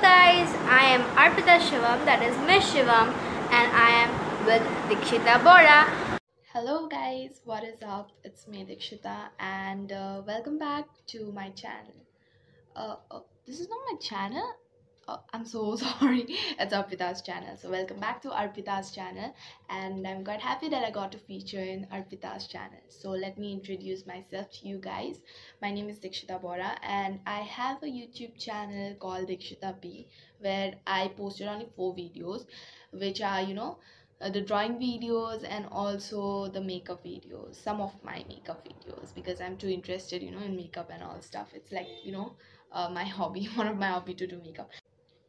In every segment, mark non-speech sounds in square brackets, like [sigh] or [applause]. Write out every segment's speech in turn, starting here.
guys, I am Arpita Shivam, that is Miss Shivam, and I am with Dikshita Bora. Hello guys, what is up? It's me Dikshita and uh, welcome back to my channel. Uh, uh, this is not my channel. Uh, I'm so [laughs] sorry. It's Arpita's channel. So welcome back to Arpita's channel and I'm quite happy that I got to feature in Arpita's channel. So let me introduce myself to you guys. My name is Dikshita Bora and I have a YouTube channel called Dikshita B where I posted only four videos which are you know uh, the drawing videos and also the makeup videos some of my makeup videos because i'm too interested you know in makeup and all stuff it's like you know uh, my [laughs] hobby one of my hobby to do makeup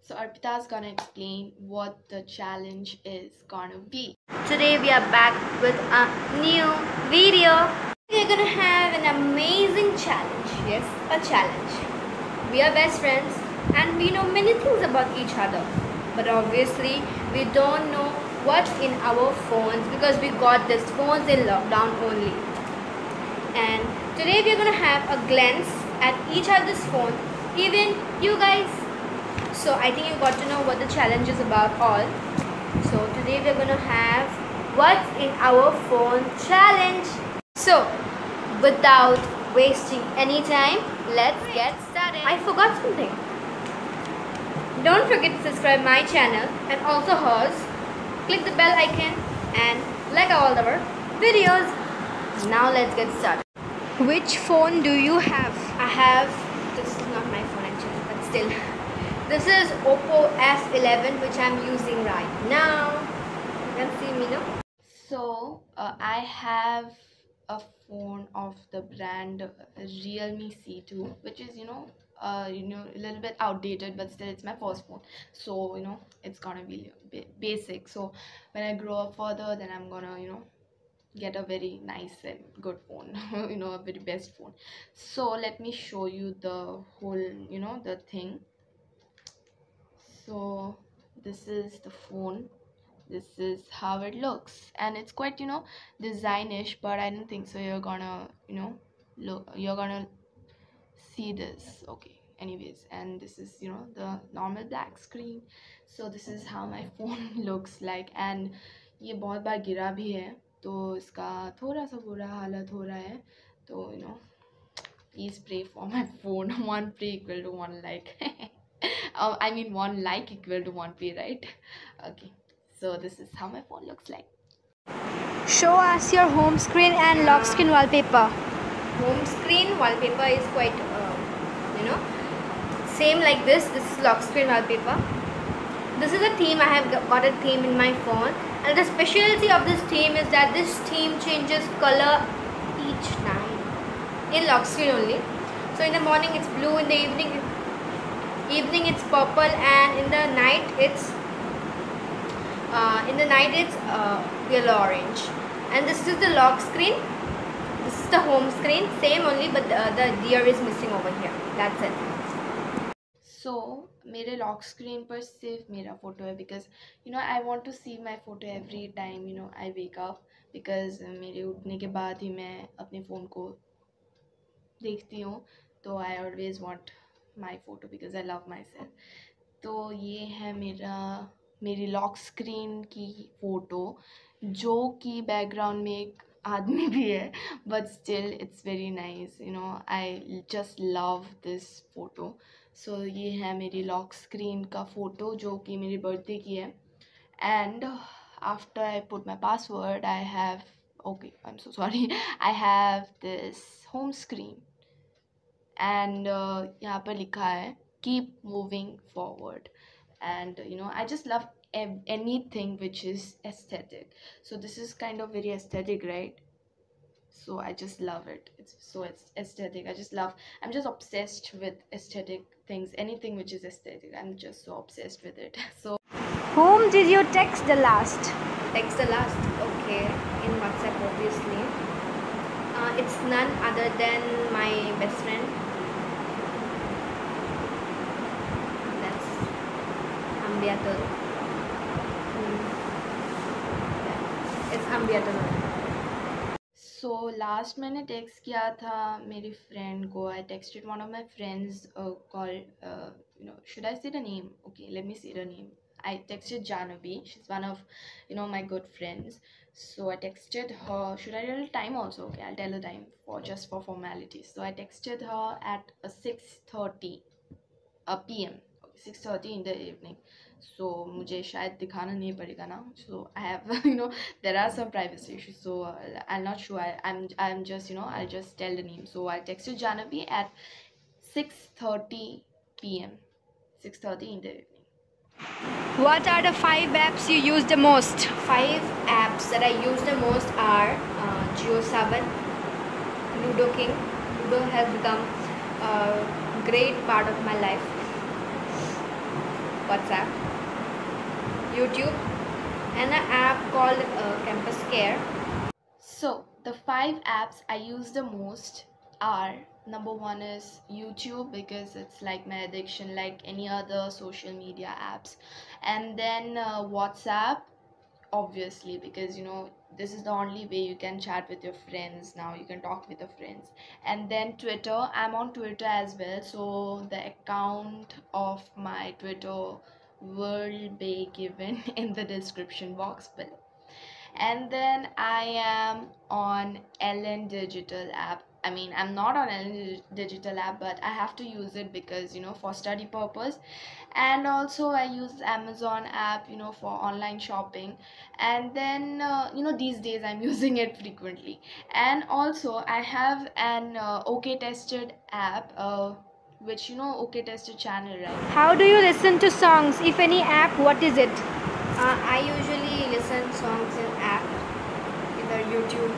so arpita's gonna explain what the challenge is gonna be Today we are back with a new video. We are gonna have an amazing challenge. Yes, a challenge. We are best friends and we know many things about each other. But obviously, we don't know what's in our phones because we got these phones in lockdown only. And today we are gonna have a glance at each other's phone, even you guys. So I think you got to know what the challenge is about all. So today we're gonna have what's in our phone challenge. So without wasting any time, let's get started. I forgot something. Don't forget to subscribe my channel and also hers. Click the bell icon and like all our videos. Now let's get started. Which phone do you have? I have this is not my phone actually, but still. This is Oppo F11 which I'm using right now. You can see me now. so uh, i have a phone of the brand realme c2 which is you know uh, you know a little bit outdated but still it's my first phone so you know it's gonna be basic so when i grow up further then i'm gonna you know get a very nice and good phone [laughs] you know a very best phone so let me show you the whole you know the thing so this is the phone this is how it looks and it's quite you know designish but i don't think so you're gonna you know look you're gonna see this okay anyways and this is you know the normal black screen so this is how my [laughs] phone [laughs] looks like and ये बहुत बार गिरा भी है तो इसका थोड़ा सा बुरा हालत हो रहा है तो you know please pray for my phone one pray equal to one like [laughs] uh, i mean one like equal to one pray right [laughs] okay so this is how my phone looks like Show us your home screen and lock screen wallpaper. Home screen wallpaper is quite, uh, you know, same like this. This is lock screen wallpaper. This is a theme. I have g- got a theme in my phone, and the specialty of this theme is that this theme changes color each night in lock screen only. So in the morning it's blue, in the evening, evening it's purple, and in the night it's uh, in the night it's uh, yellow orange and this is the lock screen this is the home screen same only but the, the deer is missing over here that's it so मेरे lock screen पर सिर्फ़ मेरा photo है because you know I want to see my photo every time you know I wake up because मेरे उठने के बाद ही मैं अपने फ़ोन को देखती हूँ तो I always want my photo because I love myself तो ये है मेरा, मेरी लॉक स्क्रीन की फ़ोटो जो कि बैकग्राउंड में एक आदमी भी है but still it's very nice you know I just love this photo so ये है मेरी लॉक स्क्रीन का फ़ोटो जो कि मेरी बर्थडे की है. And after I put my password I have okay I am so sorry I have this home screen and यहाँ पर लिखा है keep moving forward and you know i just love ev- anything which is aesthetic so this is kind of very aesthetic right so i just love it it's so it's aesthetic i just love i'm just obsessed with aesthetic things anything which is aesthetic i'm just so obsessed with it [laughs] so whom did you text the last text the last okay in whatsapp obviously uh, it's none other than my best friend Ambiatol. Hmm. It's ambiatol. So last मैंने text किया था मेरी friend को I texted one of my friends uh, called uh, you know should I say the name okay let me say the name I texted Janavi. She's one of, you know, my good friends. So I texted her. Should I tell time also? Okay, I'll tell the time for just for formality. So I texted her at six thirty, a p.m. Okay, six thirty in the evening. So मुझे शायद दिखाना नहीं पड़ेगा ना. So I have, you know, there are some privacy issues. So uh, I'm not sure. I, I'm I'm just, you know, I'll just tell the name. So I texted Janavi at 6:30 p.m. 6:30 in the evening. What are the five apps you use the most? Five apps that I use the most are uh, Geo7, Ludo King. Ludo has become a great part of my life. WhatsApp, YouTube, and an app called uh, Campus Care. So, the five apps I use the most are number one is YouTube because it's like my addiction, like any other social media apps, and then uh, WhatsApp, obviously, because you know this is the only way you can chat with your friends now, you can talk with your friends, and then Twitter. I'm on Twitter as well, so the account of my Twitter will be given [laughs] in the description box below. And then I am on Allen Digital app. I mean, I'm not on Allen Digital app, but I have to use it because you know for study purpose, and also I use Amazon app, you know, for online shopping, and then uh, you know these days I'm [laughs] using it frequently, and also I have an uh, OK Tested app, uh, which you know OK Tester channel, right? How do you listen to songs? If any app, what is it? Uh, I usually listen songs in app, either YouTube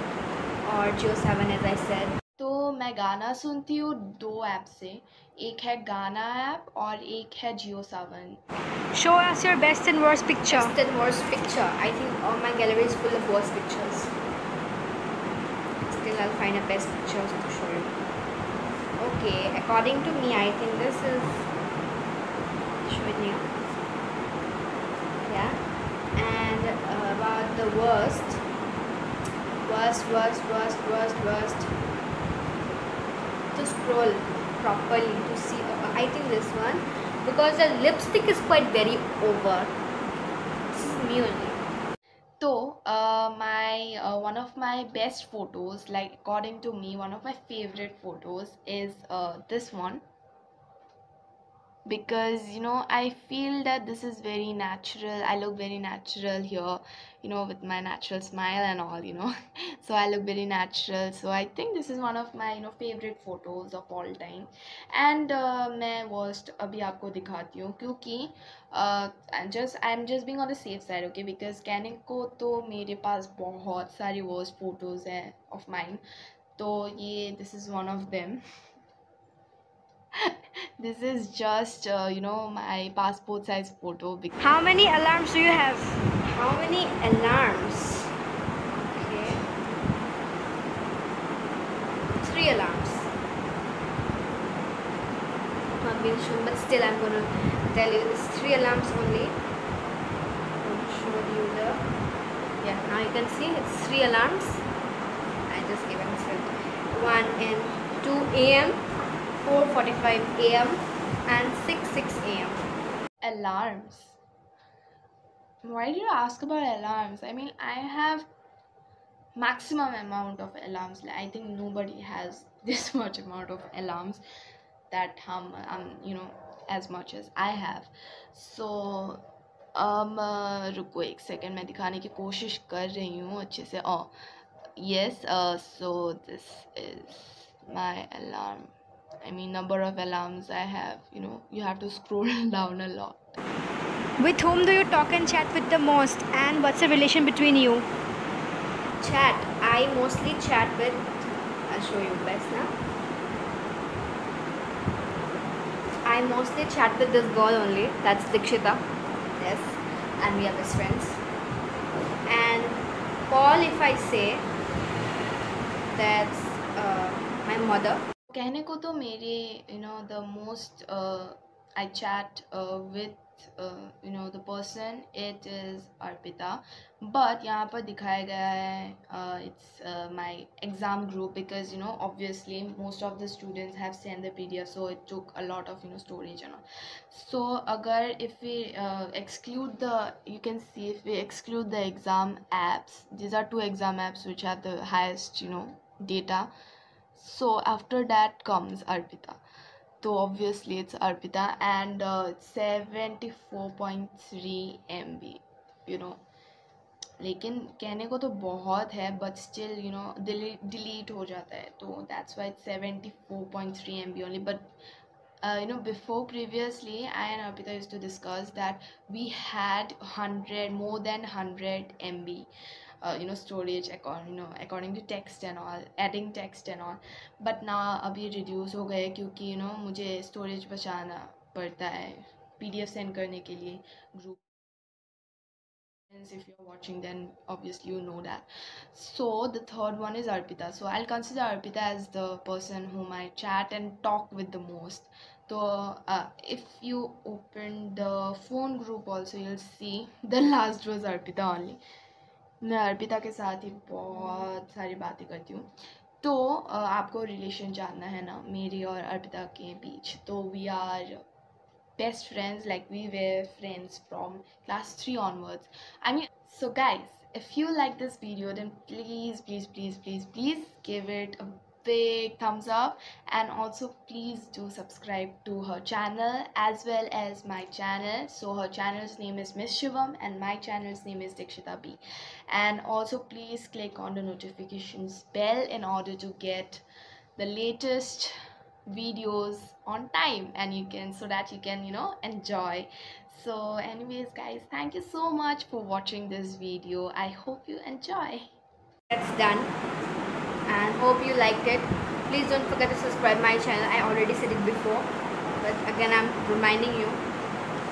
or JioSaavn as I said. So मैं गाना सुनती हूँ दो app से एक है गाना Show us your best and worst picture. Best and worst picture. I think all my gallery is full of worst pictures. Still, I'll find a best picture. to show. Okay, according to me, I think this is showing you. Yeah, and uh, about the worst, worst, worst, worst, worst, worst. To scroll properly to see. Uh, I think this one because the lipstick is quite very over. This is me only. Of my best photos like according to me one of my favorite photos is uh, this one because you know i feel that this is very natural i look very natural here you know with my natural smile and all you know [laughs] so i look very natural so i think this is one of my you know favorite photos of all time and uh, मैं worst अभी आपको दिखाती हूँ क्योंकि just I am just being on the safe side okay because कहने को तो मेरे पास बहुत सारी वर्स्ट फोटोज़ हैं ऑफ माइंड तो ये this is one of them this is just uh, you know my passport size photo How many alarms do you have? How many alarms? Okay. Three alarms. Not being sure, but still I'm gonna tell you it's three alarms only. I'll show you the yeah, now you can see it's three alarms. I just given it one in two AM, four forty five AM and six six AM. alarms why do you ask about alarms i mean i have maximum amount of alarms i think nobody has this much amount of alarms that hum um you know as much as i have so um uh, रुको एक second मैं दिखाने की कोशिश कर रही हूँ अच्छे से ओ uh, so this is my alarm i mean number of alarms i have you know you have to scroll [laughs] down a lot. With whom do you talk and chat with the most? And what's the relation between you? chat. I mostly chat with i'll show you best now. I mostly chat with this girl only. That's dikshita. Yes. And we are best friends. And call if i say that's uh, my mother कहने को तो मेरे you know the most I chat with you know the person it is Arpita but यहाँ पर दिखाया गया है it's my exam group because you know obviously most of the students have sent the P D F so it took a lot of you know storage and all so अगर if we exclude the you can see if we exclude the exam apps these are two exam apps which have the highest you know data so after that comes arpita so obviously it's arpita and uh, 74.3 mb you know लेकिन कहने को तो बहुत है but still you know delete हो जाता है तो that's why seventy four point three M B only but uh, you know before previously i and arpita used to discuss that we had 100 more than 100 mb uh, you know storage according you know according to text and all adding text and all but now अभी reduce हो गए क्योंकि you know मुझे storage बचाना पड़ता है pdf send करने के लिए group if you're watching then obviously you know that so the third one is arpita so i'll consider arpita as the person whom i chat and talk with the most so uh, if you open the phone group also you'll see the last was arpita only मैं अर्पिता के साथ ही बहुत सारी बातें करती हूँ। तो आपको रिलेशन जानना है ना, मेरी और अर्पिता के बीच। तो we are best friends like we were friends from class three onwards I mean so guys if you like this video then please please please please please give it a big thumbs up. And also please do subscribe to her channel as well as my channel. So her channel's name is miss shivam and my channel's name is dikshita b. And also please click on the notifications bell in order to get the latest videos on time. And you can so that you can you know enjoy. So anyways guys thank you so much for watching this video. I hope you enjoy. That's done. And hope you liked it. Please don't forget to subscribe my channel. I already said it before. But again, I'm reminding you.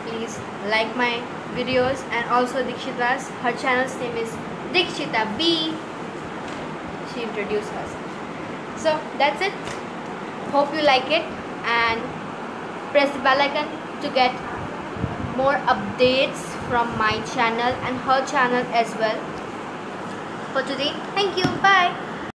Please like my videos and also Dikshita's. Her channel's name is Dikshita B. She introduced herself. So that's it. Hope you like it and press the bell icon to get more updates from my channel and her channel as well. For today, thank you. Bye.